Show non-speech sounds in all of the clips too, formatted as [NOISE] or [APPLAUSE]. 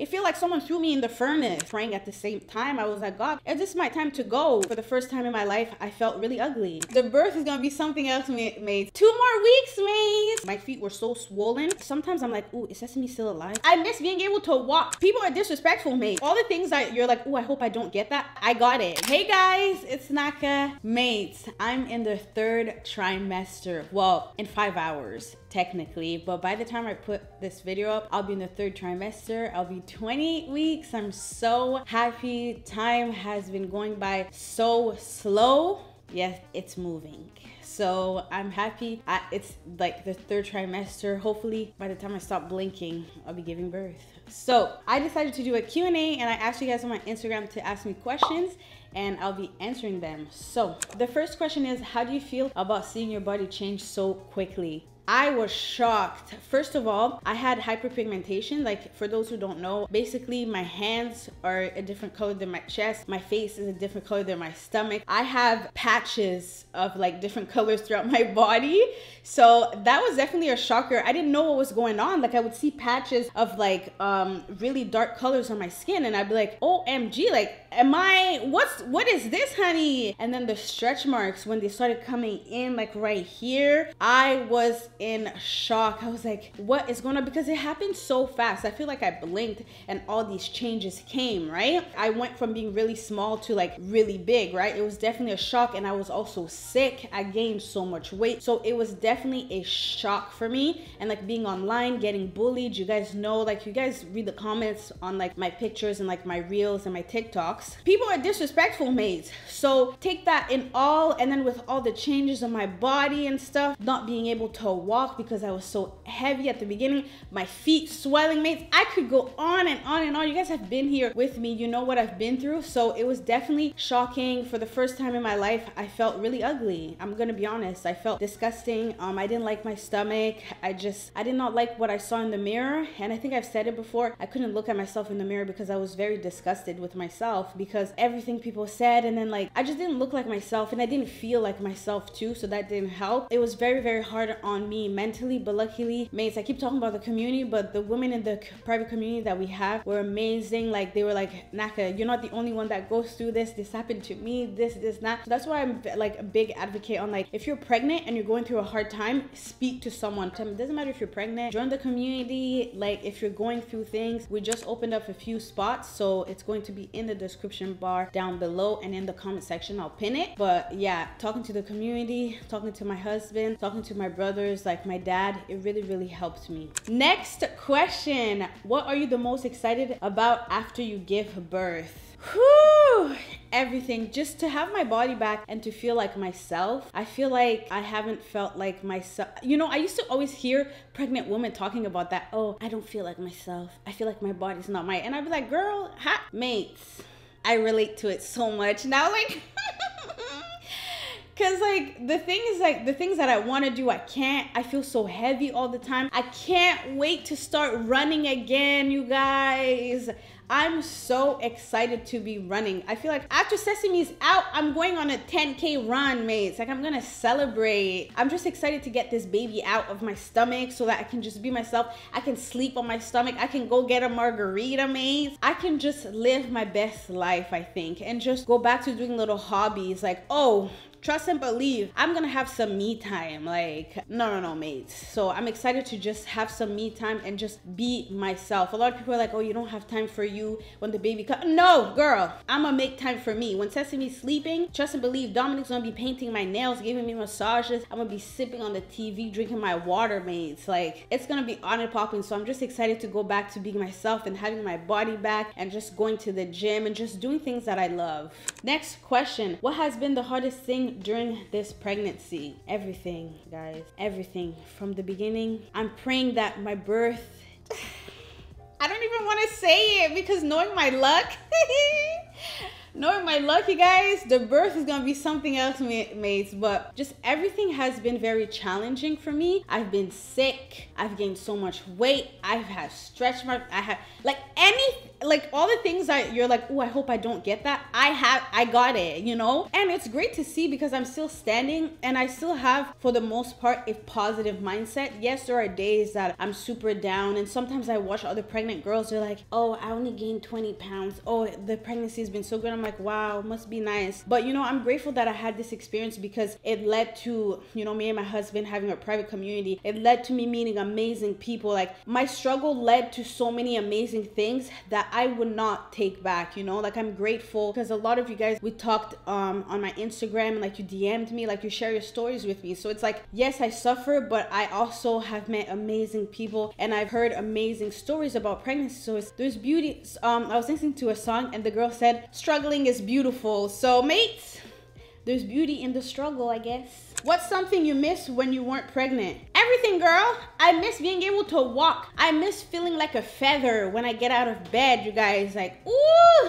It feel like someone threw me in the furnace. Praying at the same time, I was like, God, is this my time to go? For the first time in my life, I felt really ugly. The birth is gonna be something else, mate. Two more weeks, mate. My feet were so swollen. Sometimes I'm like, ooh, is Sesame still alive? I miss being able to walk. People are disrespectful, mate. All the things that you're like, ooh, I hope I don't get that. I got it. Hey guys, it's Naka. Mates, I'm in the third trimester. Well, in five hours technically but by the time i put this video up i'll be in the third trimester i'll be 28 weeks. I'm so happy. Time has been going by so slow yes it's moving. So i'm happy. I, it's like the third trimester. Hopefully by the time i stop blinking i'll be giving birth. So i decided to do a q&a and i asked you guys on my instagram to ask me questions and I'll be answering them. So the first question is, how do you feel about seeing your body change so quickly? I was shocked. First of all, I had hyperpigmentation. Like for those who don't know, basically my hands are a different color than my chest. My face is a different color than my stomach. I have patches of like different [LAUGHS] colors throughout my body. So that was definitely a shocker. I didn't know what was going on. Like I would see patches of like um really dark colors on my skin and I'd be like, OMG, like am I what's what is this, honey? And then the stretch marks when they started coming in like right here, I was in shock. I was like, what is going on? Because it happened so fast. I feel like I blinked and all these changes came, right? I went from being really small to like really big, right? It was definitely a shock. And I was also sick. I gained so much weight. So it was definitely a shock for me. And like being online, getting bullied, you guys know, like you guys read the comments on like my pictures and like my reels and my TikToks. People are disrespectful, mates. So take that in all. And then with all the changes of my body and stuff, not being able to walk because I was so heavy at the beginning. My feet swelling, mates. I could go on and on and on. You guys have been here with me. You know what I've been through. So it was definitely shocking. For the first time in my life, I felt really ugly. I'm gonna be honest. I felt disgusting. Um, I didn't like my stomach. I just, I did not like what I saw in the mirror. And I think I've said it before. I couldn't look at myself in the mirror because I was very disgusted with myself because everything people said and then like I just didn't look like myself and I didn't feel like myself too. So that didn't help. It was very, very hard on me mentally, but luckily, mates, I keep talking about the community, but the women in the private community that we have were amazing. Like they were like, Naka, you're not the only one that goes through this. This happened to me, this, this, that. So that's why I'm like a big advocate on like, if you're pregnant and you're going through a hard time, speak to someone. It doesn't matter if you're pregnant, join the community. Like if you're going through things, we just opened up a few spots. So it's going to be in the description bar down below and in the comment section, I'll pin it. But yeah, talking to the community, talking to my husband, talking to my brothers, like my dad, it really, really helped me. Next question. What are you the most excited about after you give birth? Whew, everything just to have my body back and to feel like myself. I feel like I haven't felt like myself. You know, I used to always hear pregnant women talking about that. Oh, I don't feel like myself. I feel like my body's not my. And I'd be like, girl, mates. I relate to it so much now. Like. [LAUGHS] Cause like the thing is like the things that I want to do, I can't. I feel so heavy all the time. I can't wait to start running again, you guys. I'm so excited to be running. I feel like after Sesame's out, I'm going on a 10K run, mates. Like I'm gonna celebrate. I'm just excited to get this baby out of my stomach so that I can just be myself. I can sleep on my stomach. I can go get a margarita, mates. I can just live my best life, I think, and just go back to doing little hobbies like, oh, trust and believe i'm gonna have some me time like no no no mates so i'm excited to just have some me time and just be myself a lot of people are like oh you don't have time for you when the baby comes no girl i'm gonna make time for me when sesame's sleeping trust and believe dominic's gonna be painting my nails giving me massages i'm gonna be sipping on the tv drinking my water mates like it's gonna be on and popping so i'm just excited to go back to being myself and having my body back and just going to the gym and just doing things that i love next question what has been the hardest thing during this pregnancy. Everything, guys, everything from the beginning. I'm praying that my birth. I don't even want to say it because knowing my luck. [LAUGHS] knowing my luck, you guys, the birth is gonna be something else, mates. But just everything has been very challenging for me. I've been sick. I've gained so much weight. I've had stretch marks. I have like any like all the things that you're like, oh, I hope I don't get that. I have, I got it, you know? And it's great to see because I'm still standing and I still have, for the most part, a positive mindset. Yes, there are days that I'm super down and sometimes I watch other pregnant girls, they're like, oh, I only gained 20 pounds. Oh, the pregnancy has been so good. I'm like, wow, must be nice. But you know, I'm grateful that I had this experience because it led to, you know, me and my husband having a private community. It led to me meeting amazing people. Like my struggle led to so many amazing things that I would not take back, you know? Like I'm grateful because a lot of you guys we talked um on my Instagram and like you DM'd me, like you share your stories with me. So it's like, yes, I suffer, but I also have met amazing people and I've heard amazing stories about pregnancy. So there's beauty. Um, I was listening to a song and the girl said, struggling is beautiful. So mates, there's beauty in the struggle, I guess. What's something you miss when you weren't pregnant? Everything, girl. I miss being able to walk. I miss feeling like a feather when I get out of bed, you guys. Like, ooh,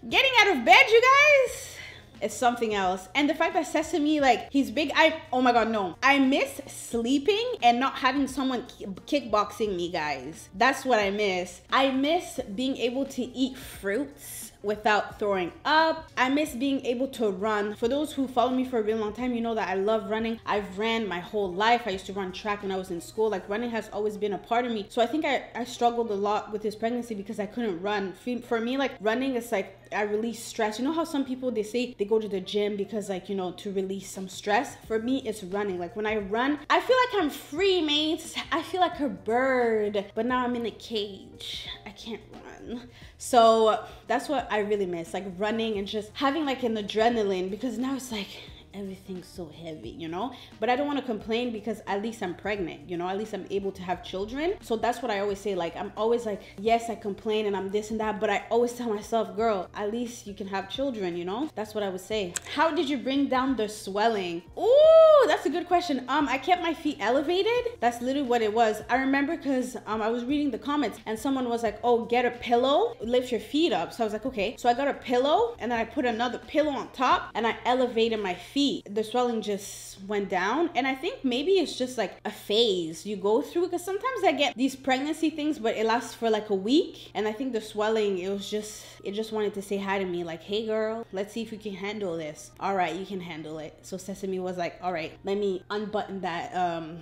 [LAUGHS] getting out of bed, you guys. It's something else. And the fact that Sesame, like, he's big, I, oh my God, no. I miss sleeping and not having someone kickboxing me, guys. That's what I miss. I miss being able to eat fruits without throwing up. I miss being able to run. For those who follow me for a really long time, you know that I love running. I've ran my whole life. I used to run track when I was in school. Like running has always been a part of me. So I think I, I struggled a lot with this pregnancy because I couldn't run. For me, like running is like I release stress. You know how some people they say they go to the gym because like, you know, to release some stress? For me, it's running. Like when I run, I feel like I'm free, mates. I feel like a bird, but now I'm in a cage. I can't run. So that's what I really miss, like running and just having like an adrenaline because now it's like everything's so heavy, you know? But I don't want to complain because at least I'm pregnant, you know? At least I'm able to have children. So that's what I always say. Like, I'm always like, yes, I complain and I'm this and that, but I always tell myself, girl, at least you can have children, you know? That's what I would say. How did you bring down the swelling? Ooh, that's a good question. Um, I kept my feet elevated. That's literally what it was. I remember because um, I was reading the comments and someone was like, oh, get a pillow, lift your feet up. So I was like, okay. So I got a pillow and then I put another pillow on top and I elevated my feet feet, the swelling just went down. And I think maybe it's just like a phase you go through because sometimes I get these pregnancy things, but it lasts for like a week. And I think the swelling, it was just, it just wanted to say hi to me, like, hey girl, let's see if you can handle this. All right, you can handle it. So Sesame was like, all right, let me unbutton that um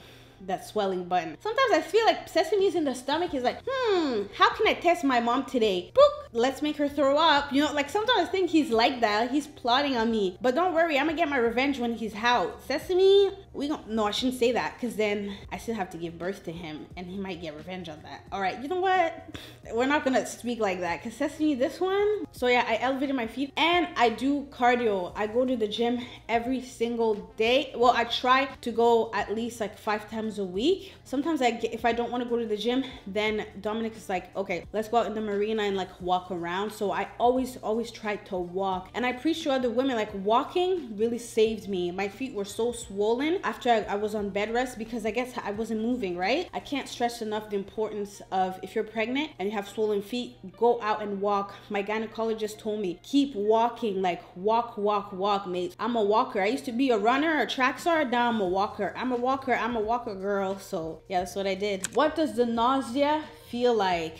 that swelling button. Sometimes I feel like sesame's in the stomach is like, hmm, how can I test my mom today? Book, let's make her throw up. You know, like sometimes I think he's like that. He's plotting on me. But don't worry, I'm gonna get my revenge when he's out. Sesame, we don't, no, I shouldn't say that because then I still have to give birth to him and he might get revenge on that. All right, you know what? We're not gonna speak like that because Sesame, this one. So yeah, I elevated my feet and I do cardio. I go to the gym every single day. Well, I try to go at least like five times a week. Sometimes I get, if I don't want to go to the gym, then Dominic is like, okay, let's go out in the marina and like walk around. So I always, always tried to walk. And I appreciate other women, like walking really saved me. My feet were so swollen after I, I was on bed rest because I guess I wasn't moving, right? I can't stress enough the importance of if you're pregnant and you have swollen feet, go out and walk. My gynecologist told me, keep walking, like walk, walk, walk, mate. I'm a walker. I used to be a runner, a track star, now I'm a walker. I'm a walker, I'm a walker, girl. So yeah, that's what I did. What does the nausea feel like?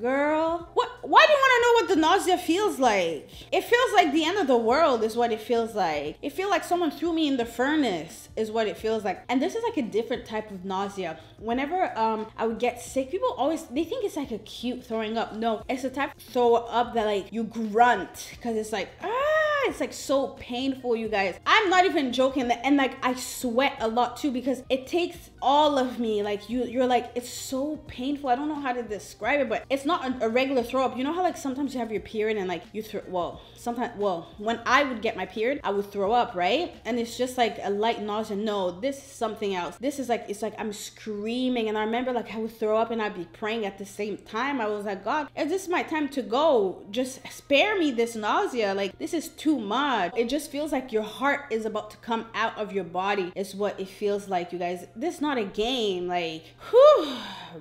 Girl, what? Why do you want to know what the nausea feels like? It feels like the end of the world is what it feels like. It feels like someone threw me in the furnace is what it feels like. And this is like a different type of nausea. Whenever um I would get sick, people always they think it's like a cute throwing up. No, it's a type throw up that like you grunt because it's like ah it's like so painful, you guys. I'm not even joking. And like I sweat a lot too because it takes all of me. Like you, you're like it's so painful. I don't know how to describe it, but it's not a, a regular throw up. You know how like sometimes you have your period and like you throw. Well, sometimes well when I would get my period, I would throw up, right? And it's just like a light nausea. No, this is something else. This is like it's like I'm screaming, and I remember like I would throw up and I'd be praying at the same time. I was like, God, is this my time to go? Just spare me this nausea. Like this is too much. It just feels like your heart is about to come out of your body, is what it feels like, you guys. This is not a game. Like, whew,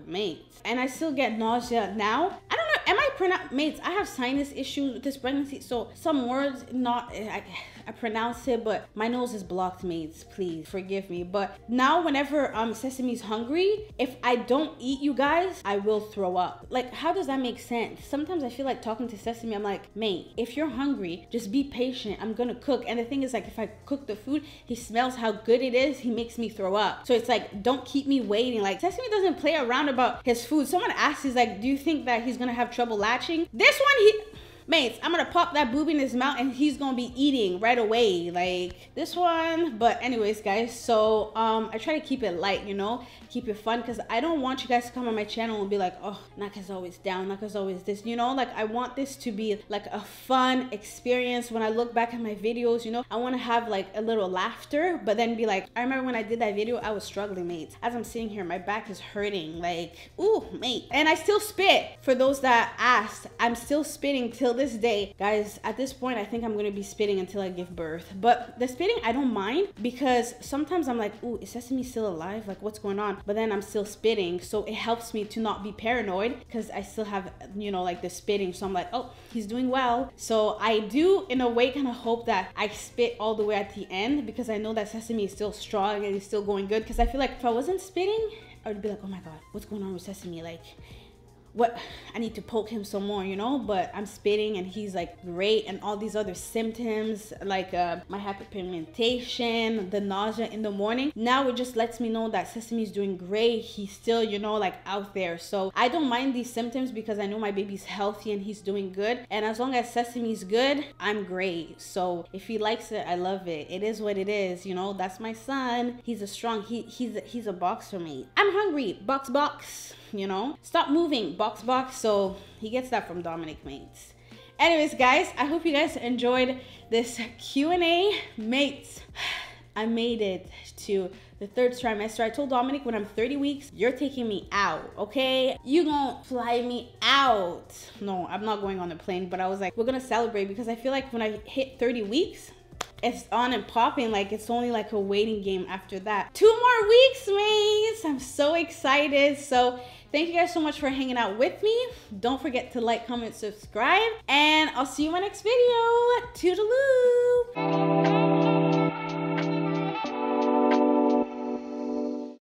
mate. And I still get nausea now. I don't am I pronounce mates? I have sinus issues with this pregnancy, so some words not I, I pronounce it, but my nose is blocked, mates. Please forgive me. But now, whenever um Sesame's hungry, if I don't eat you guys, I will throw up. Like, how does that make sense? Sometimes I feel like talking to Sesame, I'm like, mate, if you're hungry, just be patient. I'm gonna cook. And the thing is, like, if I cook the food, he smells how good it is, he makes me throw up. So it's like, don't keep me waiting. Like, Sesame doesn't play around about his food. Someone asked, he's like, do you think that he's gonna have trouble latching? This one, he mates, I'm gonna pop that boob in his mouth and he's gonna be eating right away. Like this one. But anyways, guys, so um I try to keep it light, you know, keep it fun because I don't want you guys to come on my channel and be like, oh, Naka's always down, Naka's always this, you know, like I want this to be like a fun experience when I look back at my videos, you know, I want to have like a little laughter, but then be like, I remember when I did that video, I was struggling, mates. As I'm sitting here, my back is hurting, like, ooh, mate. And I still spit. For those that asked, I'm still spitting till this day. Guys, at this point, I think I'm gonna be spitting until I give birth. But the spitting, I don't mind because sometimes I'm like, ooh, is Sesame still alive? Like, what's going on? But then I'm still spitting, so it helps me to not be paranoid because I still have, you know, like the spitting. So I'm like, oh, he's doing well. So I do, in a way, kind of hope that I spit all the way at the end because I know that Sesame is still strong and he's still going good. Because I feel like if I wasn't spitting, I would be like, oh my god, what's going on with Sesame? Like, what I need to poke him some more, you know, but I'm spitting and he's like great and all these other symptoms like uh, my hyperpigmentation, the nausea in the morning. Now it just lets me know that Sesame's doing great. He's still, you know, like out there. So I don't mind these symptoms because I know my baby's healthy and he's doing good. And as long as Sesame's good, I'm great. So if he likes it, I love it. It is what it is, you know. That's my son. He's a strong he he's a, he's a boxer mate. I'm hungry. Box box you know? Stop moving, box box. So he gets that from Dominic Mates. Anyways, guys, I hope you guys enjoyed this Q&A. Mates, I made it to the third trimester. I told Dominic when I'm 30 weeks, you're taking me out, okay? You gonna fly me out. No, I'm not going on the plane, but I was like, we're gonna celebrate because I feel like when I hit 30 weeks, it's on and popping like it's only like a waiting game after that two more weeks mates i'm so excited so thank you guys so much for hanging out with me. Don't forget to like comment subscribe and i'll see you in my next video. Toodaloo